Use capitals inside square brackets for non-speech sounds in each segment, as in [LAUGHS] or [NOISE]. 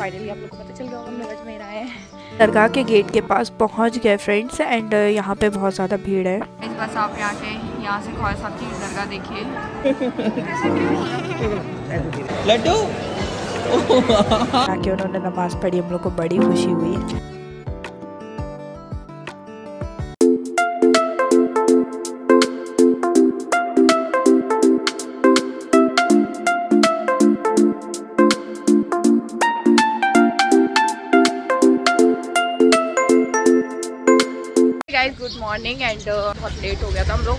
Finally आप लोग को पता चल गया हम लोग अजमेर आए हैं। दरगाह के गेट के पास पहुँच गए फ्रेंड्स एंड यहाँ पे बहुत ज़्यादा भीड़ है। इस बस आप यहाँ के यहाँ से ख्वाजा साहब की दरगाह देखिए। लड्डू? [LAUGHS] आके उन्होंने नमाज़ पढ़ी हम लोग को बड़ी खुशी हुई। मॉर्निंग एंड बहुत लेट हो गया था हम लोग।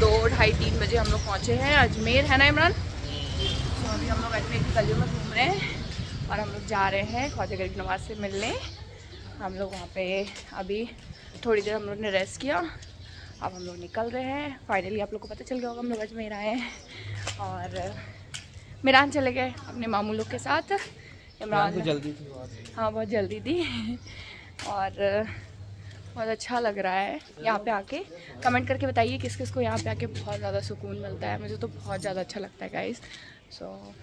दो ढाई तीन बजे हम लोग पहुँचे हैं अजमेर है ना इमरान? तो अभी हम लोग अजमेर की गलियों में घूम रहे हैं और हम लोग जा रहे हैं ख्वाजा गरीब नवाज़ से मिलने। हम लोग वहाँ पे अभी थोड़ी देर हम लोग ने रेस्ट किया। अब हम लोग निकल रहे हैं। फाइनली आप लोग को पता चल गया होगा हम लोग अजमेर आए हैं। और मेरान चले गए अपने मामू लोग के साथ। इमरान जल्दी थी हाँ बहुत जल्दी थी। [LAUGHS] और बहुत अच्छा लग रहा है यहाँ पे आके। कमेंट करके बताइए किस किस को यहाँ पे आके बहुत ज़्यादा सुकून मिलता है। मुझे तो बहुत ज़्यादा अच्छा लगता है गाइस सो so,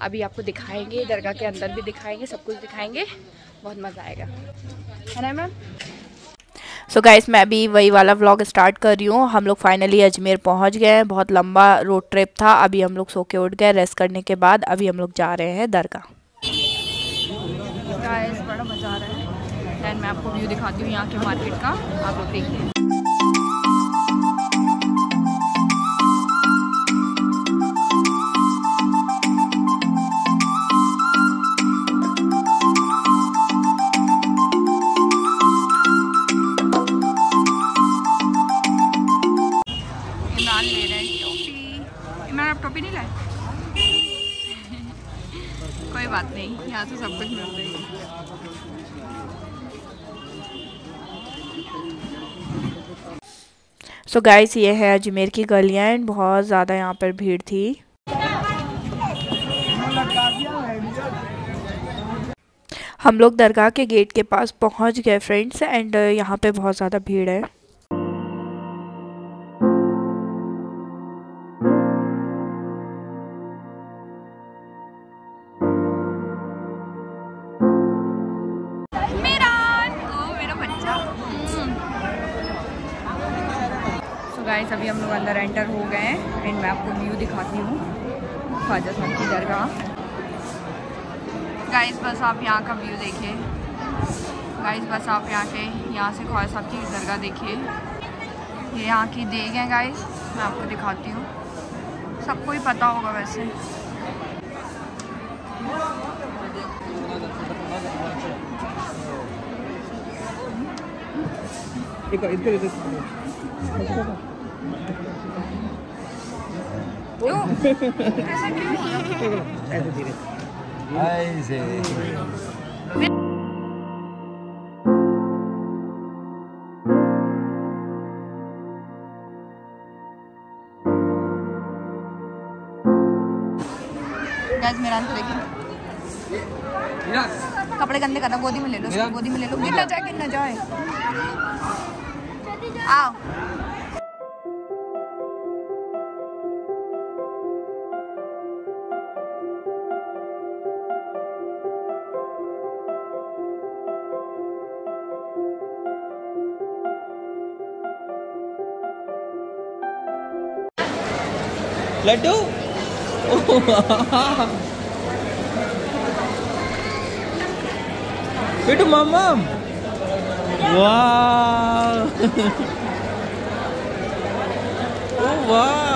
अभी आपको दिखाएँगे दरगाह के अंदर भी दिखाएँगे सब कुछ दिखाएँगे। बहुत मज़ा आएगा। है ना मैम सो so गाइस मैं अभी वही वाला व्लॉग स्टार्ट कर रही हूँ। हम लोग फाइनली अजमेर पहुँच गए हैं। बहुत लंबा रोड ट्रिप था। अभी हम लोग सो के उठ गए। रेस्ट करने के बाद अभी हम लोग जा रहे हैं दरगाह गाइस बड़ा मज़ा आ रहा है एंड मैं आपको व्यू दिखाती हूँ यहाँ के मार्केट का। आप लोग देखिए। सो गाइस ये है अजमेर की गलियाँ एंड बहुत ज़्यादा यहाँ पर भीड़ थी। हम लोग दरगाह के गेट के पास पहुँच गए फ्रेंड्स एंड यहाँ पे बहुत ज़्यादा भीड़ है। गाइस अभी हम लोग अंदर एंटर हो गए हैं एंड मैं आपको व्यू दिखाती हूँ, ख्वाजा साहब की दरगाह। गाइस बस आप यहाँ का व्यू देखिए। गाइस बस आप यहाँ के, यहाँ से ख्वाजा साहब की दरगाह देखिए। ये यहाँ की देग है गाइस मैं आपको दिखाती हूँ। सबको ही पता होगा वैसे। इधर इधर। क्यों [LAUGHS] ऐसा क्यों? ऐसे। धीरे ऐसे गाइस मेरा को देखिए। कपड़े गंदे करना गोदी में ले लो गोदी में ले लो। गिर ना जाए गिर ना जाए। आओ। लड्डू? बेटू मामा वाह वाह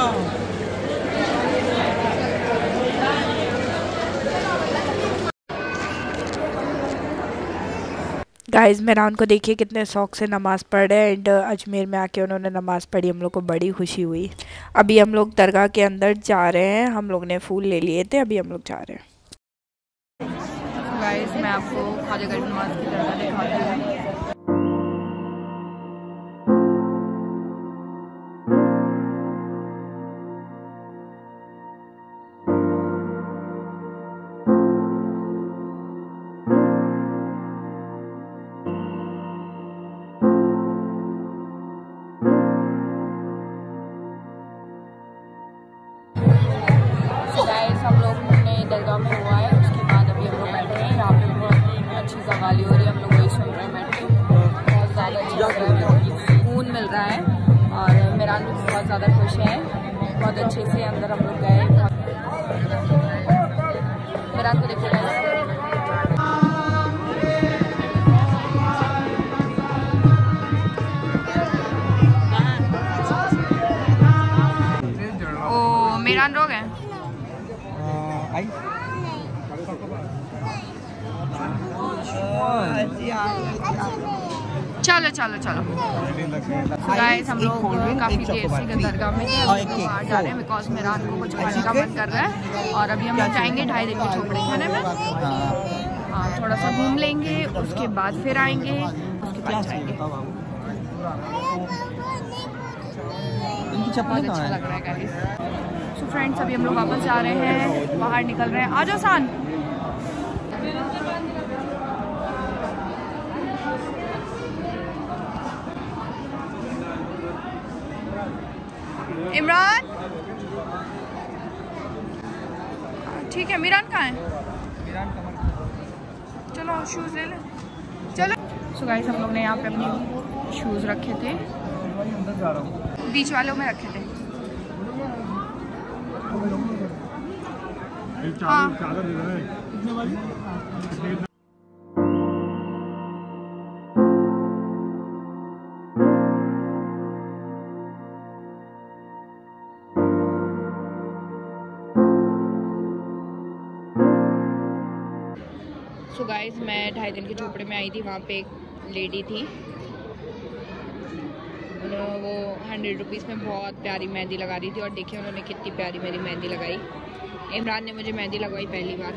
गाइस मेरा उनको देखिए, कितने शौक से नमाज़ पढ़ रहे हैं एंड अजमेर में आके उन्होंने नमाज़ पढ़ी, हम लोग को बड़ी खुशी हुई। अभी हम लोग दरगाह के अंदर जा रहे हैं, हम लोग ने फूल ले लिए थे, अभी हम लोग जा रहे हैं। गाइस मैं आपको नवाज़ की दरगाह दिखाती हूँ। ज़्यादा खुश हैं। बहुत अच्छे से अंदर हम लोग गए। मेरा को देखिएगा चलो चलो। गाइस हम लोग काफ़ी देर से दरगाह में थे लोग बाहर जा रहे हैं बिकॉज़ मेरा को कुछ खाने का मन कर रहा है और अभी हम लोग जाएँगे ढाई दिन के झोपड़े खाने में। हाँ। थोड़ा सा घूम लेंगे उसके बाद फिर आएँगे उसके बाद जाएँगे। बहुत अच्छा लग रहा है गाइस सो फ्रेंड्स अभी हम लोग वापस जा रहे हैं बाहर निकल रहे हैं। आ जाओ इमरान? ठीक है मीरान कहाँ है? चलो शूज़ ले ले। चलो। सो गाइस हम लोग ने यहाँ पे अपने शूज़ रखे थे। बीच वालों में रखे थे। हाँ। सो गाइस मैं ढाई दिन के झोपड़े में आई थी वहाँ पे एक लेडी थी। उन्होंने वो हंड्रेड रुपीज़ में बहुत प्यारी मेहंदी लगा रही थी और देखिए उन्होंने कितनी प्यारी मेरी मेहंदी लगाई। इमरान ने मुझे मेहंदी लगवाई पहली बार।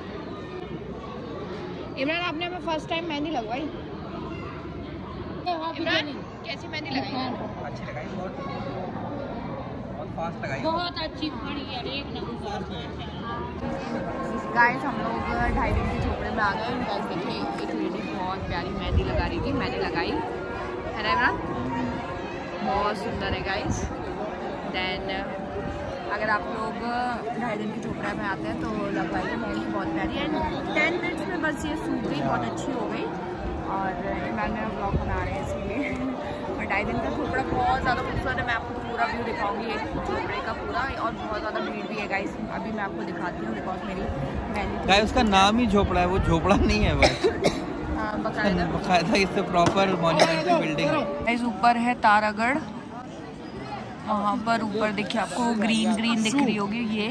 इमरान आपने हमें फ़र्स्ट टाइम मेहंदी लगवाई? इमरान कैसी मेहंदी लगाई? अच्छी लगाई बहुत। फास्ट लगाई बहुत अच्छी बड़ी है एक नंबर। गाइस हम लोग ढाई दिन के झोपड़े में आ गए गाइस देखिए एक लेडी बहुत प्यारी मेहंदी लगा रही थी मैंने लगाई। है ना बहुत सुंदर है गाइस देन अगर आप लोग ढाई दिन के झोपड़े में आते हैं तो लगवाइए मेहंदी बहुत प्यारी है। एंड टेन मिनट्स में बस ये सूख गई बहुत अच्छी हो गई। और इमरान मेरा ब्लॉग बना रहे हैं इसीलिए। ढाई दिन का झोपड़ा बहुत ज़्यादा खूबसूरत है। मैं आपको पूरा व्यू दिखाऊँगी एक झोपड़े का पूरा और बहुत ज़्यादा भीड़ भी है गाइस अभी मैं आपको दिखाती हूँ बिकॉज़ मेरी गाय उसका नाम ही झोपड़ा है वो झोपड़ा नहीं है बस। [LAUGHS] हाँ, बकायदा। बकायदा इससे प्रॉपर मॉन्यूमेंटल बिल्डिंग गाइस ऊपर है तारागढ़। वहाँ पर ऊपर देखिए आपको ग्रीन ग्रीन दिख रही होगी ये।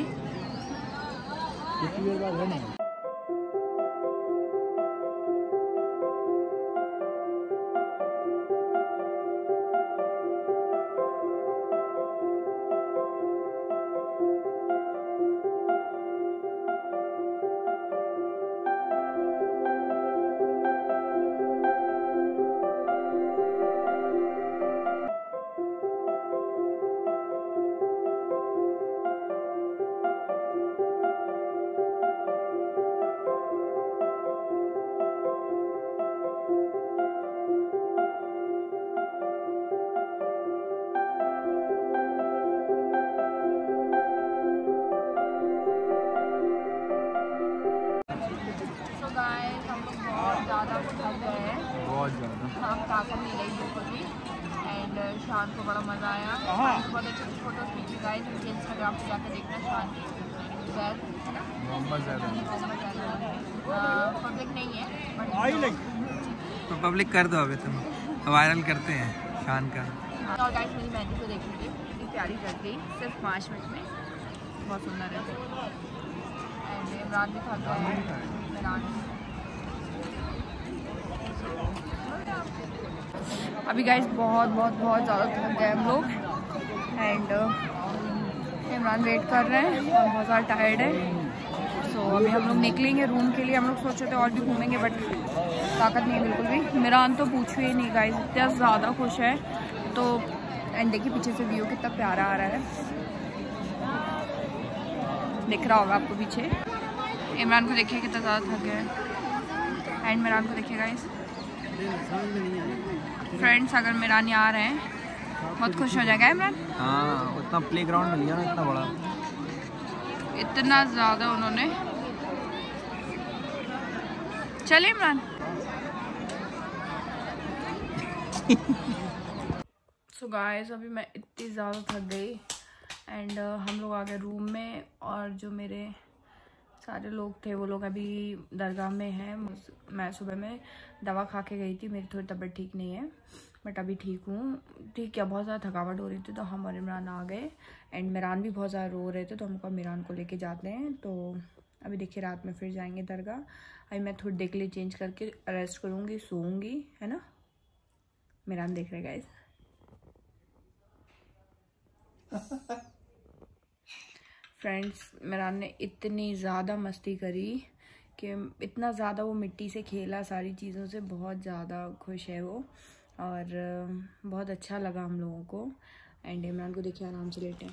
शान को बड़ा मज़ा आया। को बहुत अच्छे अच्छे फ़ोटोज़ खींची गाइस उनके इंस्टाग्राम पे जाकर देखना शान की। सर है ना? मोहम्मद जैद पब्लिक नहीं है तो पब्लिक कर दो अभी तुम। वायरल करते हैं शान का। और गाइस मेरी मेहंदी को देख लीजिए कितनी प्यारी कर गई। सिर्फ़ पाँच मिनट में। बहुत सुंदर है। एंड इमरान भी है इमरान। अभी गाइस बहुत बहुत बहुत ज़्यादा थक गए हम लोग। एंड इमरान वेट कर रहे हैं और बहुत ज़्यादा टायर्ड है। सो so, अभी हम लोग निकलेंगे रूम के लिए। हम लोग सोच रहे थे और भी घूमेंगे बट ताकत नहीं है बिल्कुल भी। इमरान तो पूछो ही नहीं गाइस इतना ज़्यादा खुश है। तो एंड देखिए पीछे से व्यू कितना प्यारा आ रहा है। दिख रहा होगा आपको पीछे। इमरान को देखिए कितना ज़्यादा थक गया है। एंड इमरान को देखिए गाइस फ्रेंड्स अगर मेरान यहाँ आ रहे हैं बहुत खुश हो जाएगा इमरान? हाँ उतना प्ले ग्राउंड मिल गया ना इतना बड़ा। इतना ज़्यादा उन्होंने। चलिए इमरान। सो गाइस अभी मैं इतनी ज़्यादा थक गई एंड uh, हम लोग आ गए रूम में और जो मेरे सारे लोग थे, वो लोग अभी दरगाह में हैं। मैं सुबह में दवा खा के गई थी, मेरी थोड़ी तबीयत ठीक नहीं है, बट अभी ठीक हूँ। ठीक है बहुत ज़्यादा थकावट हो रही थी तो हम और इमरान आ गए। एंड मिरान भी बहुत ज़्यादा रो रहे थे तो हमको मिरान को लेके जाते हैं। तो अभी देखिए, रात में फिर जाएँगे दरगाह। अभी मैं थोड़ी देर के लिए चेंज करके रेस्ट करूँगी, सोऊँगी, है ना? मिरान देख रहे गाइस [LAUGHS] फ्रेंड्स मेरा ने इतनी ज़्यादा मस्ती करी कि इतना ज़्यादा वो मिट्टी से खेला सारी चीज़ों से, बहुत ज़्यादा खुश है वो और बहुत अच्छा लगा हम लोगों को। एंड इमरान को देखिए आराम से लेटे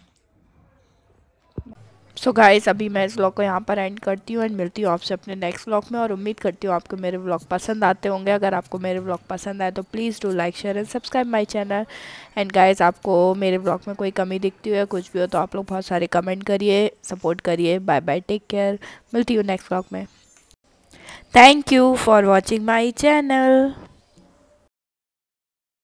सो गाइस अभी मैं इस व्लॉग को यहाँ पर एंड करती हूँ एंड मिलती हूँ आपसे अपने नेक्स्ट व्लॉग में और उम्मीद करती हूँ आपको मेरे व्लॉग पसंद आते होंगे। अगर आपको मेरे व्लॉग पसंद आए तो please do like share and subscribe my channel and guys आपको मेरे व्लॉग में कोई कमी दिखती हो या कुछ भी हो तो आप लोग बहुत सारे कमेंट करिए सपोर्ट करिए। बाय बाय टेक केयर मिलती हूँ नेक्स्ट व्लॉग में. Thank you for watching my channel